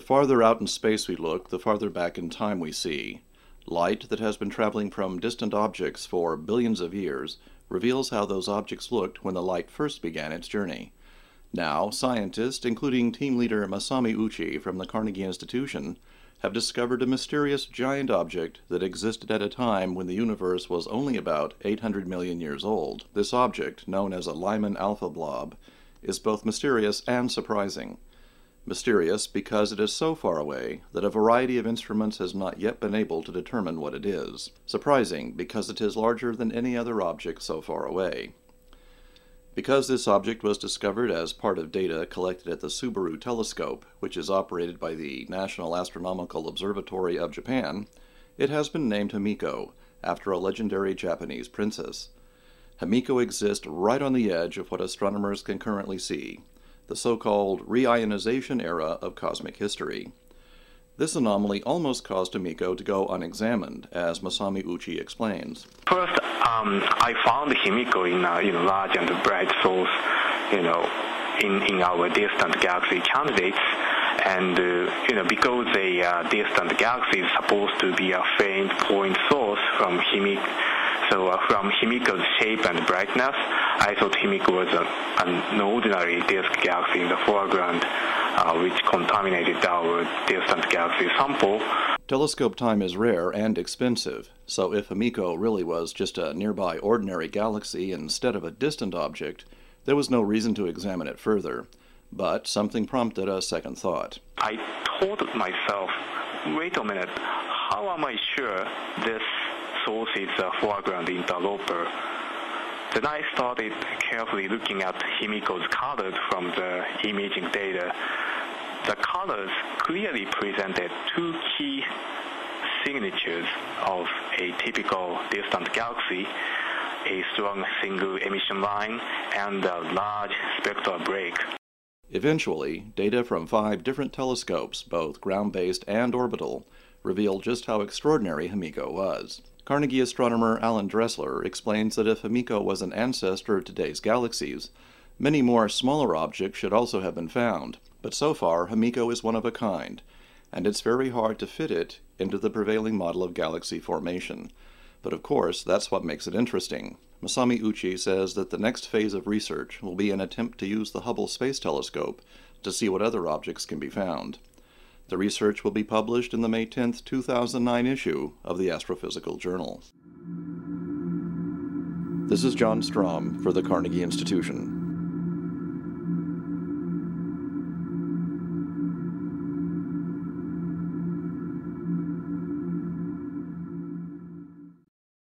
farther out in space we look, the farther back in time we see. Light that has been traveling from distant objects for billions of years reveals how those objects looked when the light first began its journey. Now, scientists, including team leader Masami Ouchi from the Carnegie Institution, have discovered a mysterious giant object that existed at a time when the universe was only about 800 million years old. This object, known as a Lyman alpha blob, is both mysterious and surprising. Mysterious because it is so far away that a variety of instruments has not yet been able to determine what it is. Surprising because it is larger than any other object so far away. Because this object was discovered as part of data collected at the Subaru telescope, which is operated by the National Astronomical Observatory of Japan, it has been named Himiko, after a legendary Japanese princess. Himiko exists right on the edge of what astronomers can currently see, the so-called reionization era of cosmic history. This anomaly almost caused Himiko to go unexamined, as Masami Ouchi explains. First, um, I found Himiko in a you know, large and bright source, you know, in, in our distant galaxy candidates. And, uh, you know, because a uh, distant galaxy is supposed to be a faint point source from Himiko, so uh, from Himiko's shape and brightness, I thought Himiko was a, an ordinary disk galaxy in the foreground uh, which contaminated our distant galaxy sample. Telescope time is rare and expensive, so if Himiko really was just a nearby ordinary galaxy instead of a distant object, there was no reason to examine it further. But something prompted a second thought. I told myself, wait a minute, how am I sure this source is a foreground interloper? Then I started carefully looking at Himiko's colors from the imaging data. The colors clearly presented two key signatures of a typical distant galaxy, a strong single emission line and a large spectral break. Eventually, data from five different telescopes, both ground-based and orbital, revealed just how extraordinary Himiko was. Carnegie astronomer Alan Dressler explains that if Himiko was an ancestor of today's galaxies, many more smaller objects should also have been found. But so far, Himiko is one of a kind, and it's very hard to fit it into the prevailing model of galaxy formation. But of course, that's what makes it interesting. Masami Ouchi says that the next phase of research will be an attempt to use the Hubble Space Telescope to see what other objects can be found. The research will be published in the May 10, 2009 issue of the Astrophysical Journal. This is John Strom for the Carnegie Institution.